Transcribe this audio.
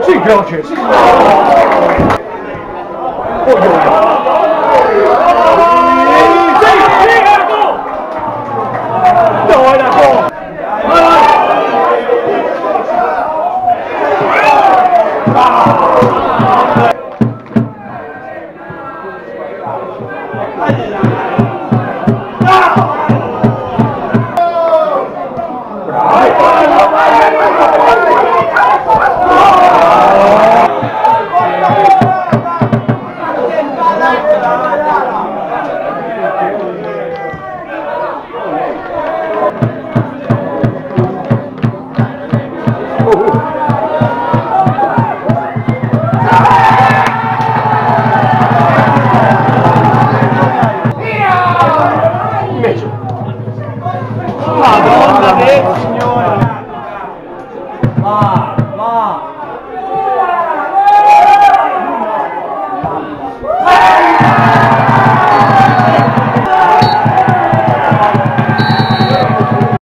Sì, croce, sì. Dai, Oh, Madonna del Signore. Ma, ma.